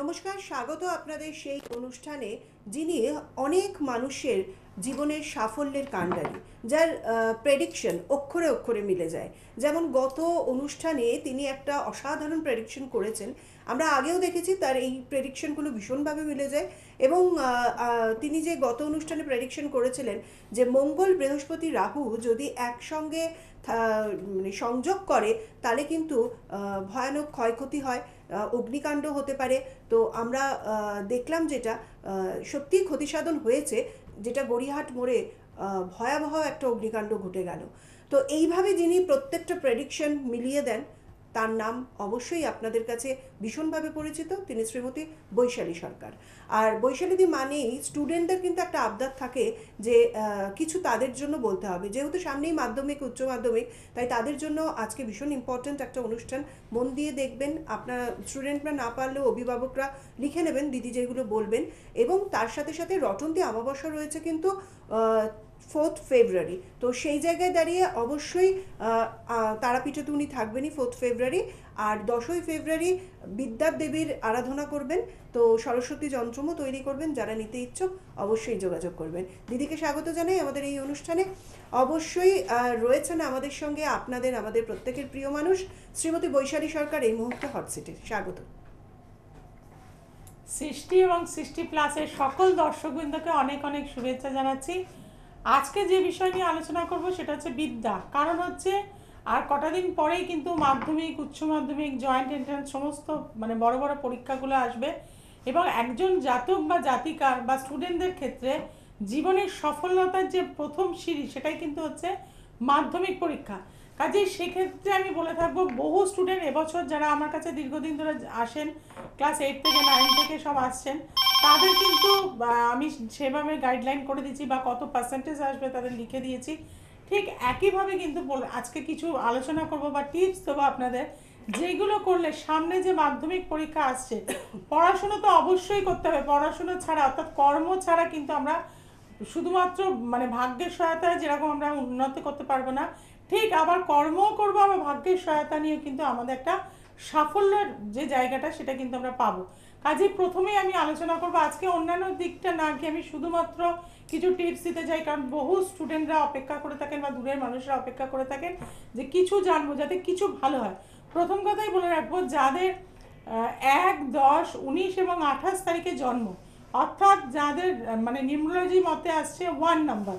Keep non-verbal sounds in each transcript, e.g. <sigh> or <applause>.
নমস্কার, স্বাগত আপনাদের সেই অনুষ্ঠানে যিনি অনেক মানুষের জীবনের সাফল্যের কাণ্ডারি, যার প্রেডিকশন অক্ষরে অক্ষরে মিলে যায়। যেমন গত অনুষ্ঠানে তিনি একটা অসাধারণ প্রেডিকশন করেছেন। আমরা আগেও দেখেছি তার এই প্রেডিকশনগুলো ভীষণভাবে মিলে যায় এবং তিনি যে গত অনুষ্ঠানে প্রেডিকশন করেছিলেন যে মঙ্গল বৃহস্পতি রাহু যদি একসঙ্গে মানে সংযোগ করে, তাহলে কিন্তু ভয়ানক ক্ষয়ক্ষতি হয়। অগ্নিকাণ্ড হতে পারে। তো আমরা দেখলাম যেটা সত্যিই ক্ষতিসাধন হয়েছে, যেটা গড়িহাট মোড়ে ভয়াবহ একটা অগ্নিকাণ্ড ঘটে গেল। তো এইভাবে যিনি প্রত্যেকটা প্রেডিকশন মিলিয়ে দেন তার নাম অবশ্যই আপনাদের কাছে ভীষণভাবে পরিচিত। তিনি শ্রীমতী বৈশালী সরকার। আর বৈশালীদি মানেই স্টুডেন্টদের কিন্তু একটা আবদার থাকে যে কিছু তাদের জন্য বলতে হবে। যেহেতু সামনেই মাধ্যমিক, উচ্চ মাধ্যমিক, তাই তাদের জন্য আজকে ভীষণ ইম্পর্ট্যান্ট একটা অনুষ্ঠান। মন দিয়ে দেখবেন, আপনার স্টুডেন্টরা না পারলেও অভিভাবকরা লিখে নেবেন, দিদি যেগুলো বলবেন। এবং তার সাথে সাথে রটন্তি আমাবস্যা রয়েছে কিন্তু ফোর্থ ফেব্রুয়ারি। তো সেই জায়গায় দাঁড়িয়ে অবশ্যই তারাপীঠে তো উনি থাকবেনই ফোর্থ ফেব্রুয়ারি। আর দশই ফেব্রুয়ারি বিদ্যার দেবীর আরাধনা করবেন। তো সরস্বতী যন্ত্রমও তৈরি করবেন, যারা নিতে ইচ্ছুক অবশ্যই যোগাযোগ করবেন। দিদিকে স্বাগত জানাই আমাদের এই অনুষ্ঠানে। অবশ্যই রয়েছেন আমাদের সঙ্গে আপনাদের, আমাদের প্রত্যেকের প্রিয় মানুষ, শ্রীমতী বৈশালী সরকার এই মুহূর্তে হট হটসিটে স্বাগত। সৃষ্টি এবং সৃষ্টি প্লাসের সকল দর্শকবৃন্দকে অনেক অনেক শুভেচ্ছা জানাচ্ছি। আজকে যে বিষয় নিয়ে আলোচনা করব সেটা হচ্ছে বিদ্যা। কারণ হচ্ছে, আর কটা দিন পরেই কিন্তু মাধ্যমিক, উচ্চ মাধ্যমিক জয়েন্ট এন্ট্রান্স সমস্ত মানে বড় বড় পরীক্ষাগুলো আসবে এবং একজন জাতক বা জাতিকার বা স্টুডেন্টদের ক্ষেত্রে জীবনের সফলতার যে প্রথম সিঁড়ি সেটাই কিন্তু হচ্ছে মাধ্যমিক পরীক্ষা। কাজেই সেক্ষেত্রে আমি বলে থাকব, বহু স্টুডেন্ট এবছর যারা আমার কাছে দীর্ঘদিন ধরে আসেন ক্লাস এইট থেকে নাইন থেকে সব আসছেন তাদের কিন্তু আমি সেভাবে গাইডলাইন করে দিয়েছি বা কত পার্সেন্টেজ আসবে তাদের লিখে দিয়েছি। ঠিক একইভাবে কিন্তু আজকে কিছু আলোচনা করব বা টিপস দেবো আপনাদের। যেগুলো করলে সামনে যে মাধ্যমিক পরীক্ষা আসছে, পড়াশুনো তো অবশ্যই করতে হবে। পড়াশুনো ছাড়া, অর্থাৎ কর্ম ছাড়া কিন্তু আমরা শুধুমাত্র মানে ভাগ্যের সহায়তায় যেরকম আমরা উন্নতি করতে পারব না, ঠিক আবার কর্মও করব, আবার ভাগ্যের সহায়তা নিয়ে কিন্তু আমাদের একটা সাফল্যের যে জায়গাটা সেটা কিন্তু আমরা পাবো। কাজেই প্রথমেই আমি আলোচনা করব, আজকে অন্যান্য দিকটা না কি আমি শুধুমাত্র কিছু টিপস দিতে চাই, কারণ বহু স্টুডেন্টরা অপেক্ষা করে থাকেন বা দূরের মানুষরা অপেক্ষা করে থাকেন যে কিছু জানব যাতে কিছু ভালো হয়। প্রথম কথাই বলে রাখব, যাদের এক, দশ, উনিশ এবং আঠাশ তারিখে জন্ম, অর্থাৎ যাদের মানে নিউমোলজি মতে আসছে ওয়ান নাম্বার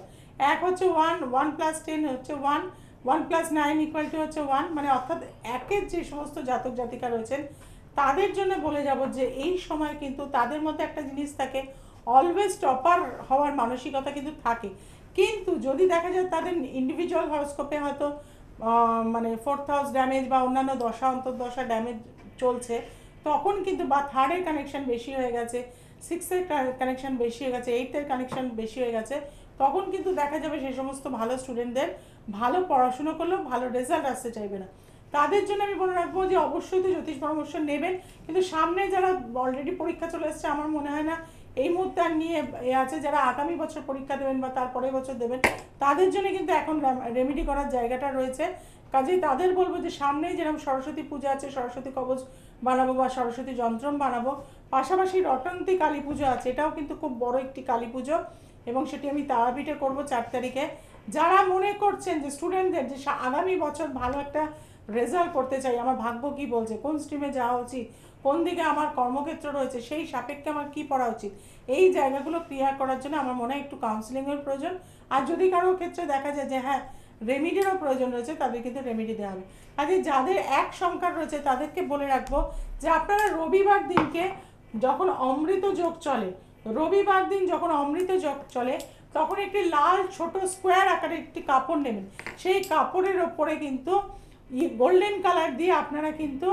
এক হচ্ছে ওয়ান ওয়ান প্লাস টেন হচ্ছে one one plus nine equal two হচ্ছে ওয়ান মানে অর্থাৎ একের যে সমস্ত জাতক জাতিকা রয়েছেন তাদের জন্য বলে যাব যে এই সময় কিন্তু তাদের মধ্যে একটা জিনিস থাকে অলওয়েজ টপার হওয়ার মানসিকতা কিন্তু থাকে। কিন্তু যদি দেখা যায় তাদের ইন্ডিভিজুয়াল হরস্কোপে হয়তো মানে ফোর্থ হাউস ড্যামেজ বা অন্যান্য দশা, অন্তর্দশা ড্যামেজ চলছে, তখন কিন্তু বা থার্ডের কানেকশন বেশি হয়ে গেছে সিক্সের কানেকশন বেশি হয়ে গেছে এইটের কানেকশন বেশি হয়ে গেছে, তখন কিন্তু দেখা যাবে সেই সমস্ত ভালো স্টুডেন্টদের ভালো পড়াশুনো করলেও ভালো রেজাল্ট আসতে চাইবে না। তাদের জন্য আমি বলে রাখব যে অবশ্যই তো জ্যোতিষ পরামর্শ নেবেন। কিন্তু সামনে যারা অলরেডি পরীক্ষা চলে এসছে, আমার মনে হয় না এই মুহূর্তে আর নিয়ে এ আছে, যারা আগামী বছর পরীক্ষা দেবেন বা তার পরের বছর দেবেন, তাদের জন্য কিন্তু এখন রেমেডি করার জায়গাটা রয়েছে। কাজেই তাদের বলব যে সামনেই যেরকম সরস্বতী পূজা আছে, সরস্বতী কবচ বানাবো বা সরস্বতী যন্ত্রম বানাবো, পাশাপাশি রটন্তি কালী পুজো আছে, এটাও কিন্তু খুব বড় একটি কালী পুজো এবং সেটি আমি তারাপীঠে করব চার তারিখে। যারা মনে করছেন যে স্টুডেন্টদের যে আগামী বছর ভালো একটা রেজাল্ট করতে চাই, আমার ভাগ্য কি বলছে, কোন স্ট্রিমে যাওয়া উচিত, কোন দিকে আমার কর্মক্ষেত্র রয়েছে, সেই সাপেক্ষে আমার কি পড়া উচিত? এই জায়গাগুলো ক্লিয়ার করার জন্য আমার মনে হয় একটু কাউন্সিলিংয়ের প্রয়োজন। আর যদি কারও ক্ষেত্রে দেখা যায় যে হ্যাঁ রেমিডিরও প্রয়োজন রয়েছে, তাদের কিন্তু রেমিডি দেওয়া হবে। কাজে যাদের এক সংখ্যার রয়েছে, তাদেরকে বলে রাখব যে, আপনারা রবিবার দিনকে যখন অমৃত যোগ চলে, রবিবার দিন যখন অমৃত যোগ চলে, তখন একটি লাল ছোট স্কোয়ার আকারের একটি কাপড় নেবেন। সেই কাপড়ের ওপরে কিন্তু গোল্ডেন কালার দিয়ে আপনারা কিন্তু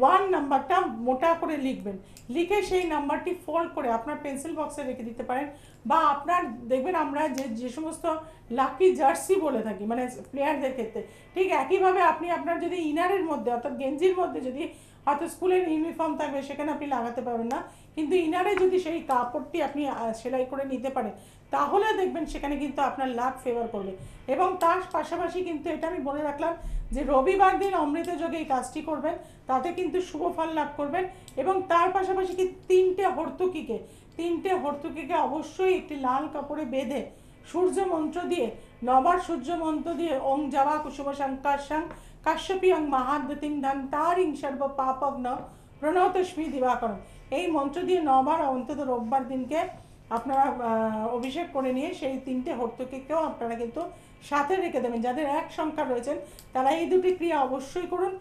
ওয়ান নাম্বারটা মোটা করে লিখবেন। লিখে সেই নাম্বারটি ফোল্ড করে আপনার পেন্সিল বক্সে রেখে দিতে পারেন বা আপনার দেখবেন আমরা যে যে সমস্ত লাকি জার্সি বলে থাকি মানে প্লেয়ারদের ক্ষেত্রে, ঠিক একইভাবে আপনি আপনার যদি ইনারের মধ্যে, অর্থাৎ গেঞ্জির মধ্যে যদি হয়তো স্কুলের ইউনিফর্ম থাকবে, সেখানে আপনি লাগাতে পারবেন না। কিন্তু ইনারে যদি সেই কাপড়টি আপনি সেলাই করে নিতে পারেন তাহলে দেখবেন সেখানে কিন্তু আপনার লাভ ফেভার করবে। এবং তার পাশাপাশি কিন্তু এটা আমি বলে রাখলাম যে রবিবার দিন অমৃত যোগে এই কাজটি করবেন, তাতে কিন্তু শুভ ফল লাভ করবেন এবং তার পাশাপাশি কি তিনটে হর্তুকিকে তিনটে হর্তুকিকে অবশ্যই একটি লাল কাপড়ে বেঁধে সূর্য মন্ত্র দিয়ে, নবার সূর্য মন্ত্র দিয়ে, ওং যাওয়া কুসুম শঙ্কাশং কাশ্যপিয়ং মাহাদ্যতিং ধান তারিং সর্ব পাপগ্ন, প্রণতস্মি দিবাকরণ। এই মন্ত্র দিয়ে নবার অন্তত রোববার দিনকে আপনারা অভিষেক করে নিয়ে সেই তিনটে হর্তুকিকেও আপনারা কিন্তু সাথে রেখে দেবেন। যাদের এক সংখ্যা রয়েছেন তারা এই দুটি ক্রিয়া অবশ্যই করুন।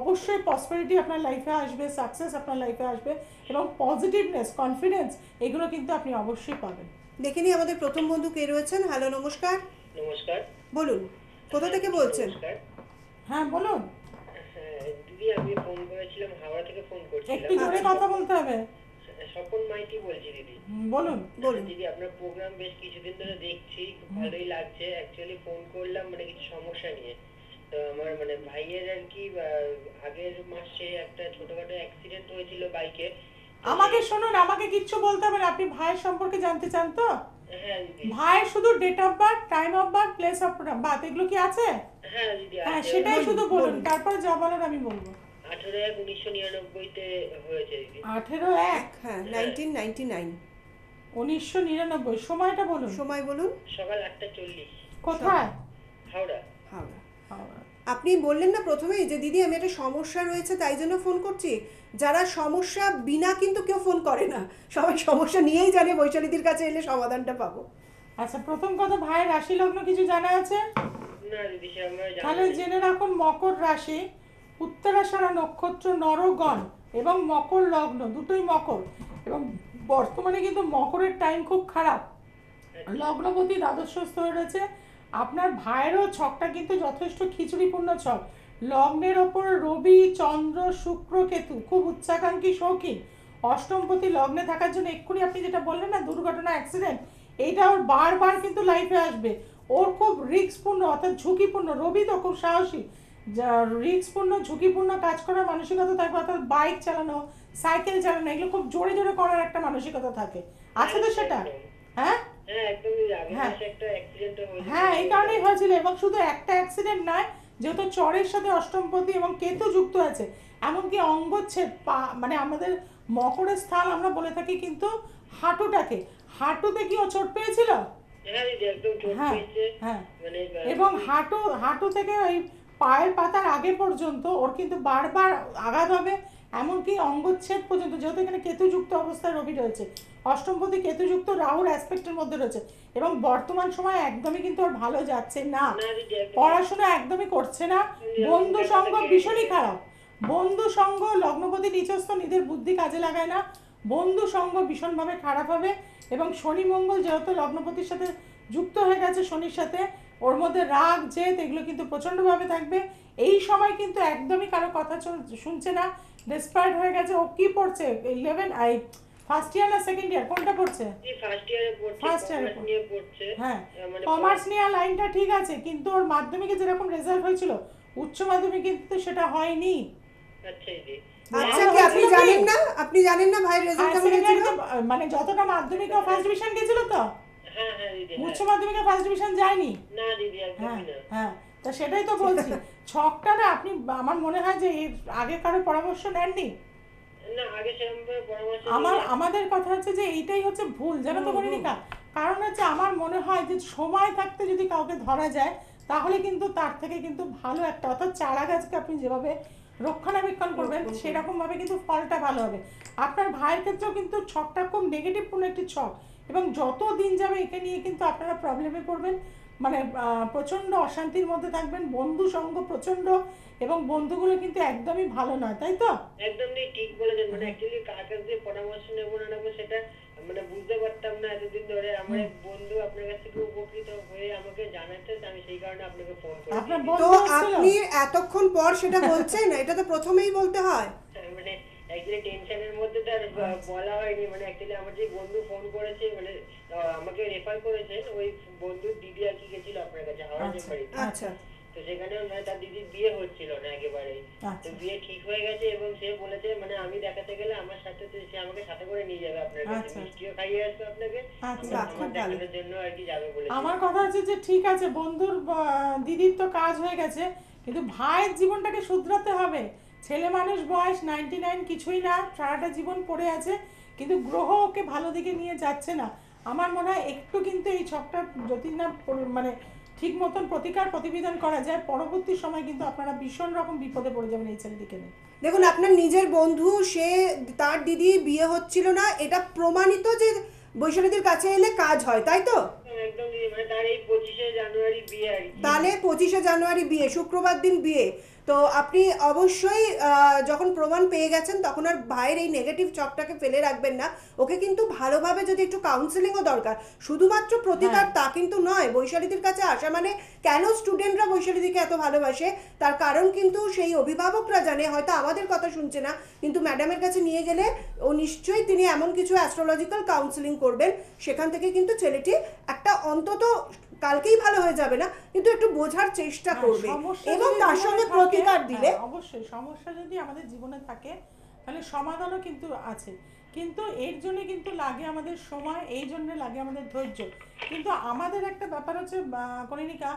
অবশ্যই প্রসপারিটি আপনার লাইফে আসবে সাকসেস আপনার লাইফে আসবে এবং পজিটিভনেস কনফিডেন্স এগুলো কিন্তু আপনি অবশ্যই পাবেন। দেখে নিই আমাদের প্রথম বন্ধু কে রয়েছেন। হ্যালো নমস্কার। নমস্কার। বলুন কোথা থেকে বলছেন? হ্যাঁ বলুন। হ্যাঁ দিদি আমি ফোন করেছিলাম হাওড়া থেকে ফোন একটু জোরে কথা বলতে হবে। স্বপন মাইতি বলছি দিদি। বলুন বলুন। দিদি আপনার প্রোগ্রাম বেশ কিছুদিন ধরে দেখছি খুব ভালোই লাগছে। অ্যাকচুয়ালি ফোন করলাম মানে কিছু সমস্যা নিয়ে। তো আমার মানে ভাইয়ের আর কি আহ, আগের মাসে একটা ছোটখাটো অ্যাক্সিডেন্ট হয়েছিল বাইকে আমাকে শুনুন আমাকে কিচ্ছু বলতে হবে না। আপনি ভাইয়ের সম্পর্কে জানতে চান তো? হ্যাঁ দিদি। ভাইয়ের শুধু date of birth time of birth place of birth এগুলো কি আছে? হ্যাঁ দিদি হ্যাঁ। সেটাই শুধু বলুন বলুন। তারপরে যা বলার আমি বলব। আঠেরো এক উনিশশো নিরানব্বইতে হয়েছে। আঠেরো এক? হ্যাঁ নাইনটিন নাইনটি নাইন উনিশশো নিরানব্বই সময়টা বলুন। সময় বলুন। সকাল আটটা চল্লিশ। কোথায়? হাওড়া। হাওড়া। হাওড়া। আপনি বললেন না প্রথমেই যে দিদি আমি একটা সমস্যা রয়েছে তাই জন্য ফোন করছি। যারা সমস্যা বিনা কিন্তু কেউ ফোন করে না। সবাই সমস্যা নিয়েই জানে বৈশালীদির কাছে এলে সমাধানটা পাবো। আচ্ছা প্রথম কথা ভাইয়ের রাশি লগ্ন কিছু জানা আছে? না দিদি তাহলে জেনে রাখুন মকর রাশি উত্তরাষাঢ়া নক্ষত্র, নরগণ এবং মকর লগ্ন, দুটোই মকর। এবং বর্তমানে কিন্তু মকরের টাইম খুব খারাপ। লগ্নপতি দ্বাদশস্থ হয়ে রয়েছে। আপনার ভাইয়েরও ছকটা কিন্তু যথেষ্ট খিচুড়িপূর্ণ ছক। লগ্নের ওপর রবি, চন্দ্র, শুক্র, কেতু, খুব উচ্চাকাঙ্ক্ষী শৌখিন। অষ্টমপতি লগ্নে থাকার জন্য এক্ষুনি আপনি যেটা বললেন না, দুর্ঘটনা অ্যাক্সিডেন্ট এইটা ওর বারবার কিন্তু লাইফে আসবে। ওর খুব রিস্কপূর্ণ অর্থাৎ ঝুঁকিপূর্ণ। রবি তো খুব সাহসী। রিস্কপূর্ণ ঝুঁকিপূর্ণ কাজ করার মানসিকতা থাকবে অর্থাৎ বাইক চালানো সাইকেল চালানো এগুলো খুব জোরে জোরে করার একটা মানসিকতা থাকে। আছে তো সেটা? হ্যাঁ? হ্যাঁ হ্যাঁ। হ্যাঁ এই কারণেই হয়েছিল। এবং শুধু একটা অ্যাক্সিডেন্ট নয় যেহেতু চরের সাথে অষ্টমপতি এবং কেতু যুক্ত আছে এমনকি অঙ্গচ্ছেদ পা মানে আমাদের মকরের স্থান আমরা বলে থাকি কিন্তু হাঁটুটাকে। হাঁটুতে কি ও চোট পেয়েছিল? হ্যাঁ হ্যাঁ হ্যাঁ। মানে এবং হাঁটু হাঁটু থেকে ওই পায়ের পাতার আগে পর্যন্ত ওর কিন্তু বারবার আঘাত হবে এমনকি অঙ্গচ্ছেদ পর্যন্ত যেহেতু এখানে কেতুযুক্ত অবস্থায় রবি রয়েছে। অষ্টমপতি কেতুযুক্ত রাহুর অ্যাসপেক্টের মধ্যে রয়েছে। এবং বর্তমান সময় একদমই কিন্তু ওর ভালো যাচ্ছে না। পড়াশোনা একদমই করছে না। বন্ধু সঙ্গ ভীষণই খারাপ। বন্ধু সঙ্গ লগ্নপতি নিচস্থ নিজের বুদ্ধি কাজে লাগায় না। বন্ধু সঙ্গ ভীষণভাবে খারাপ হবে। এবং শনি মঙ্গল যেহেতু লগ্নপতির সাথে যুক্ত হয়ে গেছে শনির সাথে। ওর মধ্যে রাগ জেদ এগুলো কিন্তু প্রচণ্ডভাবে থাকবে। এই সময় কিন্তু একদমই কারও কথা শুনছে না। ডেসপায়ার্ড হয়ে গেছে। ও কি পড়ছে? ইলেভেন আই ফার্স্ট ইয়ার না সেকেন্ড ইয়ার কোনটা পড়ছে? ফার্স্ট ইয়ারে পড়ছে নিয়ে হ্যাঁ। মানে কমার্স নেওয়া লাইনটা ঠিক আছে কিন্তু ওর মাধ্যমিকে যেরকম রেজাল্ট হয়েছিল উচ্চ মাধ্যমিকে কিন্তু সেটা হয়নি। আচ্ছা আচ্ছা কি আপনি জানেন না? আপনি জানেন না ভাইয়ের রেজাল্ট কেমন হয়েছিল? মানে যতটা মাধ্যমিকে ফার্স্ট ডিভিশন গেছিল তো। উচ্চ মাধ্যমিকে ফার্স্ট ডিভিশন যায়নি? না দিদি হ্যাঁ হ্যাঁ তো সেটাই তো বলছি। <laughs> ছকটা না আপনি আমার মনে হয় যে এর আগে কারও পরামর্শ নেননি? আমার আমাদের কথা হচ্ছে যে এইটাই হচ্ছে ভুল জানো তো মনিকা কারণ হচ্ছে আমার মনে হয় যে সময় থাকতে যদি কাউকে ধরা যায় তাহলে কিন্তু তার থেকে কিন্তু ভালো একটা অর্থাৎ চারা গাছকে আপনি যেভাবে রক্ষণাবেক্ষণ করবেন সেরকম ভাবে কিন্তু ফলটা ভালো হবে। আপনার ভাইয়ের ক্ষেত্রেও কিন্তু ছকটা খুব নেগেটিভ কোনো একটি ছক। এবং যত দিন যাবে একে নিয়ে কিন্তু আপনারা প্রবলেমে পড়বেন। মানে প্রচণ্ড অশান্তির মধ্যে থাকবেন বন্ধু সঙ্গ প্রচণ্ড এবং বন্ধুগুলো কিন্তু একদমই ভালো নয় তাই তো? একদম দিদি ঠিক বলেছেন। মানে অ্যাকচুয়ালি কার কাছ দিয়ে পরামর্শ নেব না নেব সেটা মানে বুঝতে পারতাম না এতদিন ধরে। আমার এক বন্ধু আপনার কাছ থেকে উপকৃত হয়ে আমাকে জানাতে আমি সেই কারণে আপনাকে ফোন আপনার করেছি তো বন্ধু আপনি এতক্ষণ পর সেটা বলছেন? এটা তো প্রথমেই বলতে হয় মানে অ্যাকচুয়ালি টেনশনের মধ্যে তো আর ব- বলা হয়নি। মানে অ্যাকচুয়ালি আমার যে বন্ধু ফোন করেছে মানে আমাকে রেফার করেছেন ওই বন্ধুর দিদি আর কি গেছিল আপনার কাছে হাওড়া আচ্ছা। চেম্বারিতে আচ্ছা। তো সেখানে মানে তার দিদির বিয়ে হচ্ছিল না একেবারেই। তো আচ্ছা বিয়ে ঠিক হয়ে গেছে এবং সে বলেছে মানে আমি দেখাতে গেলে আমার সাথে তো সে আমাকে সাথে করে নিয়ে যাবে আপনার কাছে। আচ্ছা। মিষ্টিও খাইয়ে আসবে আপনাকে। আচ্ছা আমার দেখানোর জন্য আর কি যাবে বলেছে। আমার কথা হচ্ছে যে ঠিক আছে বন্ধুর দিদির তো কাজ হয়ে গেছে কিন্তু ভাইয়ের জীবনটাকে শুধরাতে হবে। ছেলে মানুষ বয়স নাইনটি নাইন কিছুই না সারাটা জীবন পড়ে আছে কিন্তু গ্রহ ওকে ভালো দিকে নিয়ে যাচ্ছে না। আমার মনে হয় একটু কিন্তু এই ছকটা যদি না মানে ঠিক মতন প্রতিকার প্রতিবিধান করা যায়। পরবর্তী সময় কিন্তু আপনারা ভীষণ রকম বিপদে পড়ে যাবেন এই ছেলেটিকে নিয়ে। দেখুন আপনার নিজের বন্ধু সে তার দিদি বিয়ে হচ্ছিল না এটা প্রমাণিত যে বৈশালীদের কাছে এলে কাজ হয় তাই তো? একদম দিদি, মানে তার এই পঁচিশে জানুয়ারি বিয়ে আর কি। তাহলে পঁচিশে জানুয়ারি বিয়ে শুক্রবার দিন বিয়ে। তো আপনি অবশ্যই যখন প্রমাণ পেয়ে গেছেন তখন আর ভাইয়ের এই নেগেটিভ চকটাকে ফেলে রাখবেন না। ওকে কিন্তু ভালোভাবে যদি একটু কাউন্সেলিংও দরকার শুধুমাত্র প্রতিকার তা কিন্তু নয় বৈশালীদের কাছে আসা মানে কেন স্টুডেন্টরা বৈশালীদিকে এত ভালোবাসে? তার কারণ কিন্তু সেই অভিভাবকরা জানে হয়তো আমাদের কথা শুনছে না কিন্তু ম্যাডামের কাছে নিয়ে গেলে ও নিশ্চয়ই তিনি এমন কিছু অ্যাস্ট্রোলজিক্যাল কাউন্সেলিং করবেন সেখান থেকে কিন্তু ছেলেটি একটা অন্তত কালকেই ভালো হয়ে যাবে না কিন্তু একটু বোঝার চেষ্টা হ্যাঁ, করবে। এবং তার সঙ্গে প্রতিকার দিলে। হ্যাঁ, অবশ্যই সমস্যা যদি আমাদের জীবনে থাকে তাহলে সমাধানও কিন্তু আছে। কিন্তু এর জন্য কিন্তু লাগে আমাদের সময় এই জন্য লাগে আমাদের ধৈর্য। কিন্তু আমাদের একটা ব্যাপার হচ্ছে কনিনিকা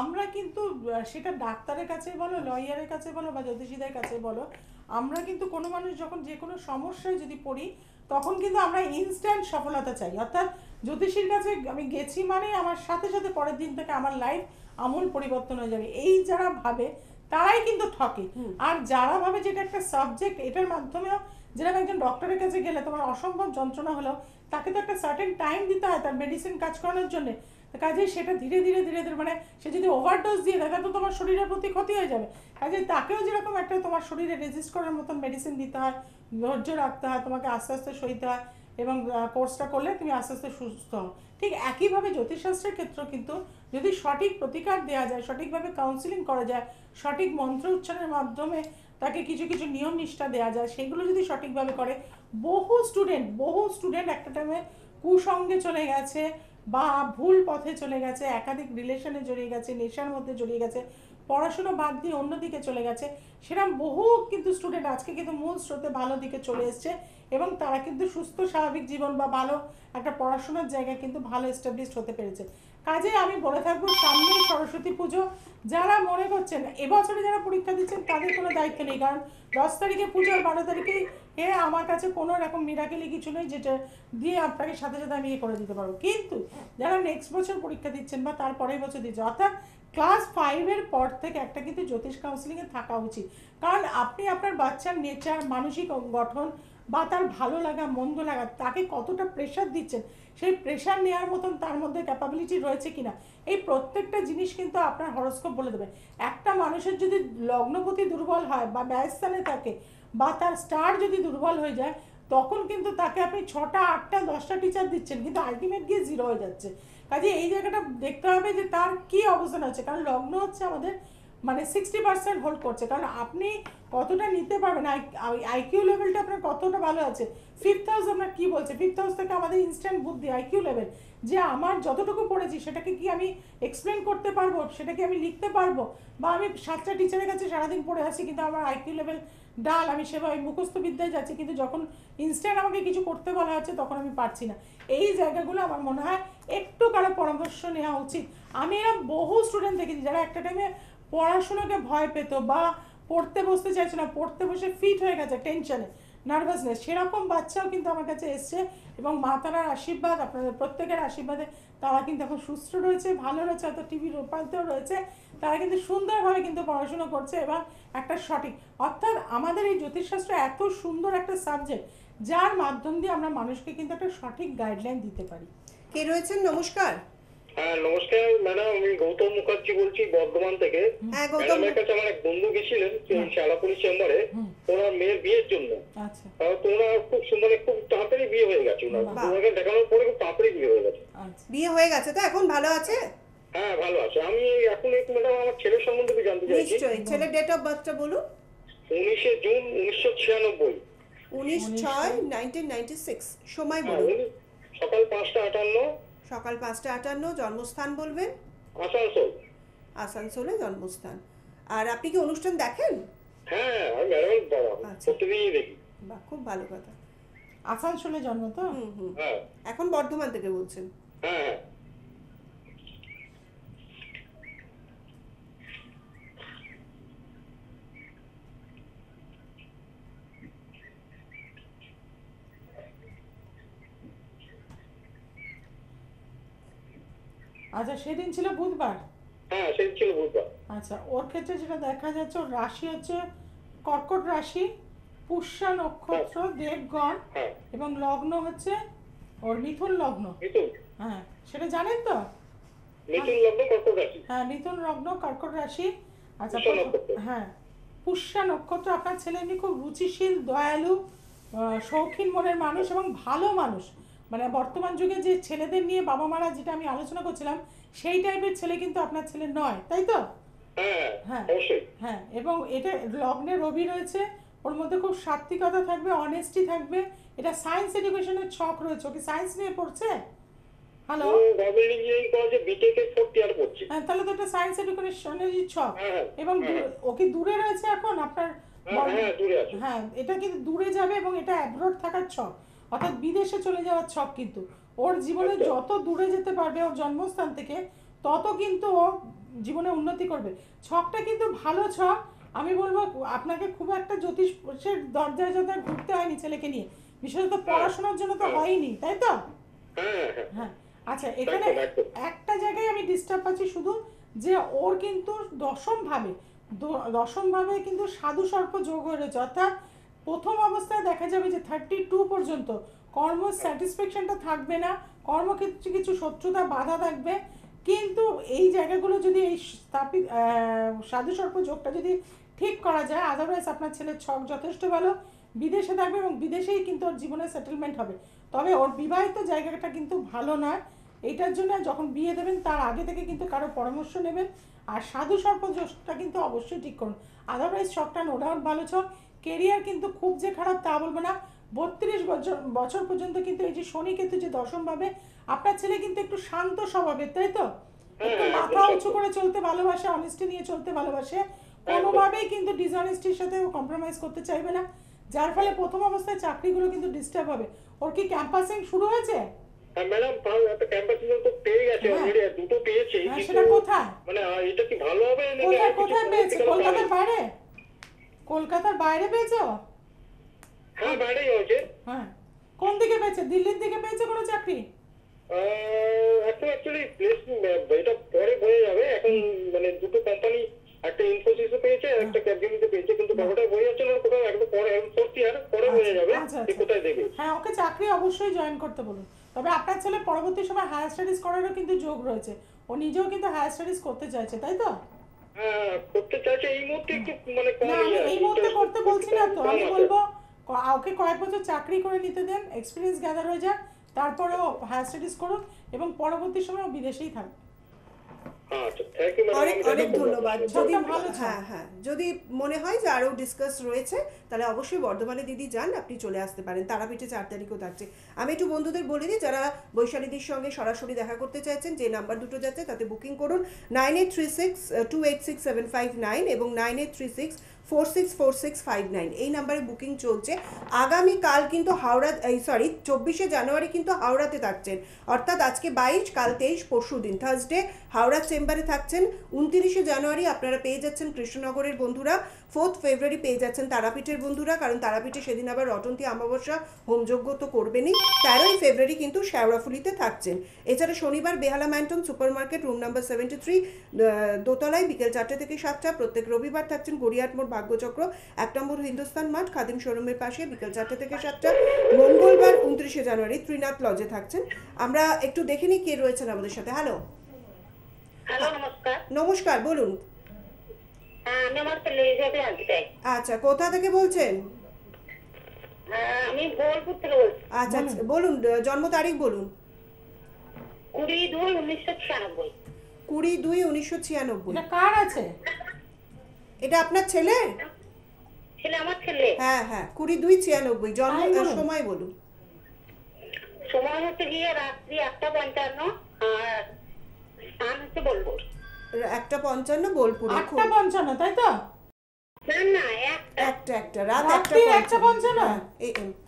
আমরা কিন্তু সেটা ডাক্তারের কাছে বলো লয়ারের কাছে বলো বা জ্যোতিষীদের কাছে বলো আমরা কিন্তু কোনো মানুষ যখন যে কোনো সমস্যায় যদি পড়ি তখন কিন্তু আমরা ইনস্ট্যান্ট সফলতা চাই। অর্থাৎ জ্যোতিষীর কাছে আমি গেছি মানে আমার সাথে সাথে পরের দিন থেকে আমার লাইফ আমূল পরিবর্তন হয়ে যাবে। এই যারা ভাবে তারাই কিন্তু ঠকে। আর যারা ভাবে যেটা একটা সাবজেক্ট এটার মাধ্যমেও যেরকম একজন ডক্টরের কাছে গেলে তোমার অসম্ভব যন্ত্রণা হলো তাকে তো একটা সার্টেন টাইম দিতে হয় তার মেডিসিন কাজ করানোর জন্য। কাজেই সেটা ধীরে ধীরে ধীরে ধীরে মানে সে যদি ওভারডোজ দিয়ে দেয় তো তোমার শরীরের প্রতি ক্ষতি হয়ে যাবে। কাজে তাকেও যেরকম একটা তোমার শরীরে রেজিস্ট করার মতন মেডিসিন দিতে হয়, ধৈর্য রাখতে হয়, তোমাকে আস্তে আস্তে সইতে হয় এবং কোর্সটা করলে তুমি আস্তে আস্তে সুস্থ হও। ঠিক একইভাবে জ্যোতিষশাস্ত্রের ক্ষেত্রেও কিন্তু যদি সঠিক প্রতিকার দেওয়া যায়, সঠিকভাবে কাউন্সিলিং করা যায়, সঠিক মন্ত্র উচ্চারণের মাধ্যমে তাকে কিছু কিছু নিয়ম নিষ্ঠা দেওয়া যায়, সেগুলো যদি সঠিকভাবে করে, বহু স্টুডেন্ট বহু স্টুডেন্ট একটা টাইমে কুসঙ্গে চলে গেছে বা ভুল পথে চলে গেছে, একাধিক রিলেশনে জড়িয়ে গেছে, নেশার মধ্যে জড়িয়ে গেছে, পড়াশুনো বাদ দিয়ে অন্যদিকে চলে গেছে সেরকম বহু কিন্তু স্টুডেন্ট আজকে কিন্তু মূল স্রোতে ভালো দিকে চলে এসছে এবং তারা কিন্তু সুস্থ, স্বাভাবিক জীবন বা ভালো একটা পড়াশোনার জায়গায় কিন্তু ভালো এস্টাবলিশড হতে পেরেছে। কাজে আমি বলে থাকব সামনেই সরস্বতী পুজো। যারা মনে করছেন এবছরে যারা পরীক্ষা দিচ্ছেন, তাদের কোনো দায়িত্ব নেই। কারণ দশ তারিখে পুজো আর বারো তারিখে এ আমার কাছে কোনো রকম মিরাকেলি কিছু নেই যেটা দিয়ে আপনাকে সাথে সাথে আমি ইয়ে করে দিতে পারব। কিন্তু যারা নেক্সট বছর পরীক্ষা দিচ্ছেন বা তার পরের বছর দিচ্ছে অর্থাৎ ক্লাস ফাইভের পর থেকে একটা কিন্তু জ্যোতিষ কাউন্সিলিংয়ে থাকা উচিত। কারণ আপনি আপনার বাচ্চার নেচার মানসিক গঠন বা তার ভালো লাগা, মন্দ লাগা, তাকে কতটা প্রেশার দিচ্ছেন সেই প্রেশার নেওয়ার মতন তার মধ্যে ক্যাপাবিলিটি রয়েছে কিনা? এই প্রত্যেকটা জিনিস কিন্তু আপনার হরস্কোপ বলে দেবে। একটা মানুষের যদি লগ্নপতি দুর্বল হয় বা ব্যয়স্থানে থাকে বা তার স্টার যদি দুর্বল হয়ে যায়, তখন কিন্তু তাকে আপনি ছটা, আটটা, দশটা টিচার দিচ্ছেন, কিন্তু আলটিমেট গিয়ে জিরো হয়ে যাচ্ছে। কাজে এই জায়গাটা দেখতে হবে যে তার কি অবস্থান আছে। কারণ লগ্ন হচ্ছে আমাদের মানে সিক্সটি পার্সেন্ট হোল্ড করছে। কারণ আপনি কতটা নিতে পারবেন আইকিউ লেভেলটা আপনার কতটা ভালো আছে? ফিফথ হাউস আপনার কি বলছে? ফিফথ হাউস থেকে আমাদের ইনস্ট্যান্ট বুদ্ধি আইকিউ লেভেল যে আমার যতটুকু পড়েছি, সেটাকে কি আমি এক্সপ্লেন করতে পারব? সেটাকে আমি লিখতে পারব? বা আমি সাতটা টিচারের কাছে সারাদিন পড়ে আসি কিন্তু আমার আইকিউ লেভেল ডাল, আমি সেভাবে মুখস্থ বিদ্যায় যাচ্ছি, কিন্তু যখন ইনস্ট্যান্ট আমাকে কিছু করতে বলা হচ্ছে, তখন আমি পারছি না। এই জায়গাগুলো আমার মনে হয় একটু কারও পরামর্শ নেওয়া উচিত। আমি এরকম বহু স্টুডেন্ট দেখেছি, যারা একটা টাইমে পড়াশোনাকে ভয় পেত বা পড়তে বসতে চাইছে না, পড়তে বসে ফিট হয়ে গেছে টেনশনে নার্ভাসনেস সেরকম বাচ্চাও কিন্তু আমার কাছে এসছে এবং মা তারার আশীর্বাদ, আপনাদের প্রত্যেকের আশীর্বাদে তারা কিন্তু এখন সুস্থ রয়েছে, ভালো রয়েছে, হয়তো টিভির উপায়তেও রয়েছে, তারা কিন্তু সুন্দরভাবে কিন্তু পড়াশুনো করছে এবং একটা সঠিক, অর্থাৎ আমাদের এই জ্যোতিষশাস্ত্র এত সুন্দর একটা সাবজেক্ট যার মাধ্যম দিয়ে আমরা মানুষকে কিন্তু একটা সঠিক গাইডলাইন দিতে পারি। কে রয়েছেন? নমস্কার। নমস্কার ম্যাডাম আমি গৌতম মুখার্জি বলছি বর্ধমান থেকে। হ্যাঁ ম্যাডামের কাছে আমার এক বন্ধু গেছিলেন শালাপুরি চেম্বারে। ওনার মেয়ের বিয়ের জন্য। আচ্ছা। আহ, তো ওনার খুব সুন্দর খুব তাড়াতাড়ি বিয়ে হয়ে গেছে ওনার। ওনাকে দেখানোর পরে খুব তাড়াতাড়ি বিয়ে হয়ে গেছে। আচ্ছা। বিয়ে হয়ে গেছে তো? এখন ভালো আছে? হ্যাঁ ভালো আছে। আমি এখন একটু ম্যাডাম আমার ছেলের সম্বন্ধে জানতে চাইছি। নিশ্চয়ই। ছেলের ডেট অফ বার্থটা বলুন। উনিশে জুন উনিশশো ছিয়ানব্বই। উনিশ ছয় নাইনটিন নাইনটি সিক্স সময় হ্যাঁ বলুন। সকাল পাঁচটা আটান্ন। সকাল পাঁচটা আটান্ন জন্মস্থান বলবেন? আসানসোল। আসানসোলে জন্মস্থান। আর আপনি কি অনুষ্ঠান দেখেন? হ্যাঁ আমি আচ্ছা। প্রতিদিনই দেখি। বাহ খুব ভালো কথা। আসানসোলে জন্ম তো? হুম হুম। হ্যাঁ। এখন বর্ধমান থেকে বলছেন। হ্যাঁ। আচ্ছা সেদিন ছিল বুধবার? হ্যাঁ সেই ছিল বুধবার। আচ্ছা ওর ক্ষেত্রে যেটা দেখা যাচ্ছে ওর রাশি হচ্ছে কর্কট রাশি পুষ্যা নক্ষত্র দেবগণ হ্যাঁ। এবং লগ্ন হচ্ছে ওর মিথুন লগ্ন। মিথুন? হ্যাঁ সেটা জানেন তো? হ্যাঁ মিথুন লগ্ন কর্কট রাশি। আচ্ছা। হ্যাঁ পুষ্যা নক্ষত্র আপনার ছেলে এমনি খুব রুচিশীল দয়ালু শৌখিন মনের মানুষ এবং ভালো মানুষ। মানে বর্তমান যুগে যে ছেলেদের নিয়ে বাবা মারা যেটা আমি আলোচনা করছিলাম সেই টাইপের ছেলে কিন্তু আপনার ছেলে নয় তাই তো? হ্যাঁ হ্যাঁ। হ্যাঁ এবং এটা লগ্নে রবি রয়েছে ওর মধ্যে খুব সাত্বিকতা থাকবে অনেস্টি থাকবে এটা সায়েন্স এডুকেশনের ছক রয়েছে ওকে সায়েন্স নিয়ে পড়ছে? হ্যালো গভর্নমেন্ট ইঞ্জিনিয়ারিং কলেজে বিটেক ফোর্থ ইয়ার পড়ছি। হ্যাঁ তাহলে তো এটা সায়েন্স এডুকেশনেরই ছক। হ্যাঁ হ্যাঁ এবং দূরে- ও কি দূরে রয়েছে এখন আপনার হ্যাঁ এটা কিন্তু দূরে যাবে এবং এটা অ্যাব্রোড থাকার ছক। অর্থাৎ বিদেশে চলে যাওয়ার ছক কিন্তু। ওর জীবনে আচ্ছা। যত দূরে যেতে পারবে ওর জন্মস্থান থেকে তত কিন্তু ও জীবনে উন্নতি করবে। ছকটা কিন্তু ভালো ছক। আমি বলব আপনাকে খুব একটা জ্যোতিষের দরজায় দরজায় ঘুরতে হয়নি ছেলেকে নিয়ে। বিশেষত পড়াশোনার জন্য তো হয়নি তাই তো? হ্যাঁ হ্যাঁ। হ্যাঁ। আচ্ছা এখানে। একটা জায়গায় আমি ডিস্টার্ব পাচ্ছি শুধু যে ওর কিন্তু দশম ভাবে দশম ভাবে কিন্তু সাধু সর্প যোগ হয়ে রয়েছে। অর্থাৎ প্রথম অবস্থায় দেখা যাবে যে থার্টি টু পর্যন্ত কর্ম স্যাটিসফ্যাকশনটা থাকবে না, কর্মক্ষেত্রে কিছু শত্রুতা, বাধা থাকবে। কিন্তু এই জায়গাগুলো যদি এই স্থাপিত সাধু সর্প যোগটা যদি ঠিক করা যায় আদারওয়াইজ আপনার ছেলের ছক যথেষ্ট ভালো, বিদেশে থাকবে এবং বিদেশেই কিন্তু ওর জীবনে সেটেলমেন্ট হবে। তবে ওর বিবাহিত জায়গাটা কিন্তু ভালো নয়। এইটার জন্য যখন বিয়ে দেবেন, তার আগে থেকে কিন্তু কারও পরামর্শ নেবেন। আর সাধু সর্প যোগটা কিন্তু অবশ্যই ঠিক করুন। আদারওয়াইজ ছকটা নো ডাউট ভালো ছক। কেরিয়ার কিন্তু খুব যে খারাপ তা বলব না। বত্রিশ বছর বছর পর্যন্ত কিন্তু এই যে শনি কেতু যে দশমভাবে আপনার ছেলে কিন্তু একটু শান্ত স্বভাবের তাই তো? একটু হ্যাঁ, মাথা উঁচু করে চলতে ভালোবাসে অনেস্টি নিয়ে চলতে ভালোবাসে। কোনোভাবেই কিন্তু ডিসঅনেস্টির সাথে কম্প্রোমাইজ করতে চাইবে না। যার ফলে প্রথম অবস্থায় চাকরিগুলো কিন্তু ডিস্টার্ব হবে। ওর কি ক্যাম্পাসিং শুরু হয়েছে? হ্যাঁ ম্যাডাম তাও একটা ক্যাম্পাস তো পেয়ে গেছে হ্যাঁ। অলরেডি দুটো পেয়েছে হ্যাঁ সেটা কোথায়? মানে এটা কি ভালো হবে নাকি কোথায় পেয়েছে? কলকাতার বাইরে? কলকাতার বাইরে পেয়েছ? হ্যাঁ বাইরেই হয়েছে হ্যাঁ। কোন দিকে পেয়েছে? দিল্লির দিকে পেয়েছে কোনো চাকরি? এখন অ্যাকচুয়ালি প্লেস এটা পরে বোঝা যাবে। এখন মানে দুটো কোম্পানি একটা পেয়েছে একটা ক্যাপগেমিতে পেয়েছে কিন্তু ব্যাপারটা বোঝা যাচ্ছে না কোথাও একদম পরে ফোর্থ ইয়ার পরে বোঝা যাবে। আচ্ছা, যে আচ্ছা। কোথায় দেবে হ্যাঁ ওকে চাকরি অবশ্যই জয়েন করতে বলুন। তবে আপনার ছেলে পরবর্তী সময় হায়ার স্টাডিজ করারও কিন্তু যোগ রয়েছে। ও নিজেও কিন্তু হায়ার স্টাডিজ করতে চাইছে তাই তো? হ্যাঁ করতে চাইছে এই মুহূর্তে একটু মানে না আমি এই মুহূর্তে করতে বলছি না তো আমি বলব ওকে কয়েক বছর চাকরি করে নিতে দেন এক্সপিরিয়েন্স গ্যাদার হয়ে যাক তারপরেও হায়ার স্টাডিজ করুন এবং পরবর্তী সময় বিদেশেই থাকবে অনেক অনেক ধন্যবাদ। যদি। হ্যাঁ হ্যাঁ যদি মনে হয় যে আরও ডিসকাস রয়েছে তাহলে অবশ্যই বর্ধমানে দিদি যান আপনি চলে আসতে পারেন। তারাপীঠে চার তারিখও থাকছে আমি একটু বন্ধুদের বলে দিই যারা বৈশালীদের সঙ্গে সরাসরি দেখা করতে চাইছেন যে নাম্বার দুটো যাচ্ছে তাতে বুকিং করুন। Nine eight three six two eight six seven five nine এবং nine eight three six four six four six five nine এই নাম্বারে বুকিং চলছে। আগামীকাল কিন্তু হাওড়া, এই সরি চব্বিশে জানুয়ারি কিন্তু হাওড়াতে থাকছেন। অর্থাৎ আজকে বাইশ, কাল তেইশ, পরশু দিন। থার্সডে হাওড়া চেম্বারে থাকছেন। উনতিরিশে জানুয়ারি আপনারা পেয়ে যাচ্ছেন কৃষ্ণনগরের বন্ধুরা। ফোর্থ ফেব্রুয়ারি পেয়ে যাচ্ছেন তারাপীঠের বন্ধুরা। কারণ তারাপীঠে সেদিন আবার রটন্তী অমাবস্যা হোমযজ্ঞ তো করবেনই। তেরোই ফেব্রুয়ারি কিন্তু শেওড়াফুলিতে থাকছেন। এছাড়া শনিবার Behala Manton super market room number seventy three দোতলায় বিকেল চারটে থেকে সাতটা, প্রত্যেক রবিবার থাকছেন গড়িয়াট মোড় ভাগ্যচক্র। এক নম্বর হিন্দুস্তান মাঠ খাদিম শোরুমের পাশে বিকেল চারটে থেকে সাতটা। মঙ্গলবার উনত্রিশে জানুয়ারি ত্রিনাথ লজে থাকছেন। আমরা একটু দেখে নিই কে রয়েছেন আমাদের সাথে। হ্যালো। হ্যালো নমস্কার। নমস্কার বলুন। আচ্ছা কোথা থেকে বলছেন? হ্যাঁ আমি বোলপুর থেকে বলছি। আচ্ছা আচ্ছা, বলুন জন্ম তারিখ বলুন। কুড়ি দুই উনিশশো ছিয়ানব্বই। কুড়ি দুই উনিশশো ছিয়ানব্বই। কার আছে? এটা আপনার ছেলে? ছেলে আমার ছেলে। হ্যাঁ হ্যাঁ কুড়ি দুই ছিয়ানব্বই। জন্ম সময় বলুন। সময় হচ্ছে গিয়ে রাত্রি আটটা পঞ্চান্ন আর স্থান হচ্ছে বোলপুর। একটা পঞ্চান্ন বোলপুরে আটটা পঞ্চান্ন তাই তো? না না একটা। একটা একটা রাত একটা একটা পঞ্চান্ন?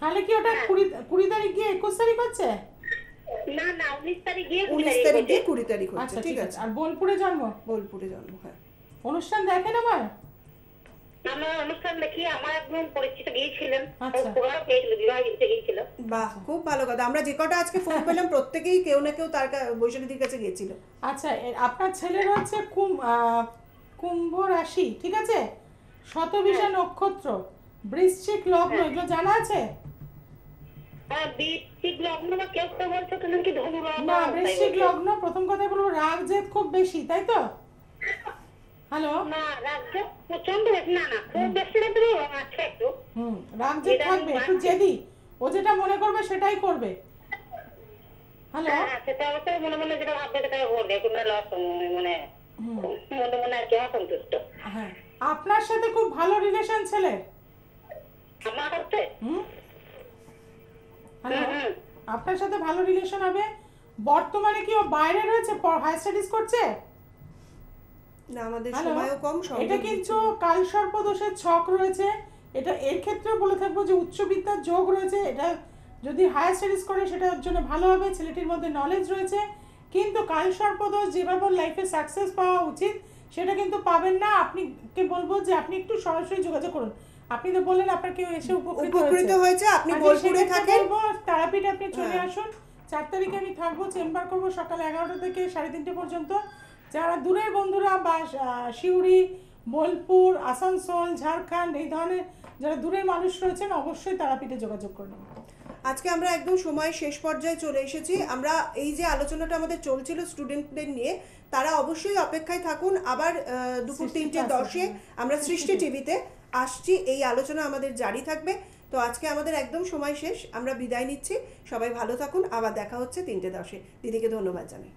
তাহলে কি ওটা কুড়ি কুড়ি তারিখ গিয়ে একুশ তারিখ হচ্ছে? না না উনিশ তারিখ গিয়ে কুড়ি উনিশ তারিখ তারিখ কুড়ি তারিখ হচ্ছে আচ্ছা ঠিক আছে। আর বোলপুরে জন্ম? বোলপুরে জন্ম হ্যাঁ। অনুষ্ঠান দেখেন আমার আমরা অনুষ্ঠান দেখি আমার একজন পরিচিত গিয়েছিলেন। আচ্ছা। বিবাহ দিতে গিয়েছিল। বাহ খুব ভালো কথা। আমরা যে কটা আজকে ফোন পেলাম প্রত্যেকেই কেউ না কেউ তার কাছে গিয়েছিল। আচ্ছা আপনার ছেলের হচ্ছে কুম্ভ রাশি ঠিক আছে? শতবিশা নক্ষত্র বৃশ্চিক লগ্ন এগুলো জানা আছে? হ্যাঁ না তাই বৃশ্চিক লগ্ন প্রথম কথা বলব রাগ জেদ খুব বেশি তাই তো? হুম এটা থাকবে একটু জেদি। ও যেটা মনে করবে সেটাই করবে। হ্যালো হ্যাঁ হ্যাঁ, সেটা মনে মনে যেটা ভাববে সেটা করবে। কোনো লস মানে মনে মনে আর কি অসন্তুষ্ট। হ্যাঁ। আপনার সাথে খুব ভালো রিলেশন ছেলে? আমার হুম? হ্যালো। আপনার সাথে ভালো রিলেশন হবে? বর্তমানে কি ও বাইরে রয়েছে? হায়ার স্টাডিজ করছে? না আমাদের সময়ও কম এটা কিন্তু কালসর্প দোষের ছক রয়েছে। এটা এর ক্ষেত্রেও বলে থাকব যে উচ্চ বিদ্যার যোগ রয়েছে। এটা যদি হায়ার স্টাডিজ করে জন্য ভালো হবে। ছেলেটির মধ্যে নলেজ রয়েছে। কিন্তু কালসর্প দোষ যেভাবে লাইফে সাকসেস পাওয়া উচিত সেটা কিন্তু পাবেন না। আপনি কে বলব যে আপনি একটু সরাসরি যোগাযোগ করুন। আপনি তো বললেন আপনার কেউ এসে উপকৃত হয়েছে। আপনি বোলপুরে থাকেন। তারাপীঠে আপনি চলে হ্যাঁ। আসুন। চার তারিখে আমি থাকব চেম্বার করব সকাল এগারোটা থেকে সাড়ে তিনটে পর্যন্ত। যারা দূরের বন্ধুরা বা সিউড়ি বোলপুর আসানসোল ঝাড়খণ্ড এই ধরনের যারা দূরের মানুষ রয়েছেন অবশ্যই তারাপীঠে যোগাযোগ করবেন আজকে আমরা একদম সময় শেষ পর্যায়ে চলে এসেছি। আমরা এই যে আলোচনাটা আমাদের চলছিল স্টুডেন্টদের নিয়ে তারা অবশ্যই অপেক্ষায় থাকুন। আবার দুপুর তিনটে দশে। আমরা সৃষ্টি টিভিতে আসছি। এই আলোচনা আমাদের জারি থাকবে। তো আজকে আমাদের একদম সময় শেষ। আমরা বিদায় নিচ্ছি। সবাই ভালো থাকুন। আবার দেখা হচ্ছে তিনটে দশে। দিদিকে ধন্যবাদ জানাই।